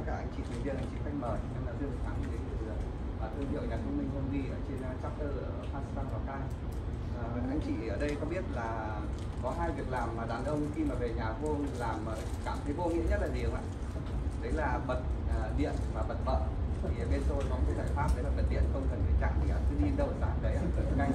tất cả anh chị thành viên, anh chị khách mời. Em là Dương Thắng đến từ à, thương hiệu nhà thông minh Home ở trên uh, chapter ở Phan Lào Cai. À, anh chị ở đây có biết là có hai việc làm mà đàn ông khi mà về nhà vô làm mà cảm thấy vô nghĩa nhất là gì không ạ? Đấy là bật uh, điện và bật vợ. Thì bên tôi có một cái giải pháp đấy là bật điện không cần phải chạm gì cả, cứ đi đâu sáng đấy, canh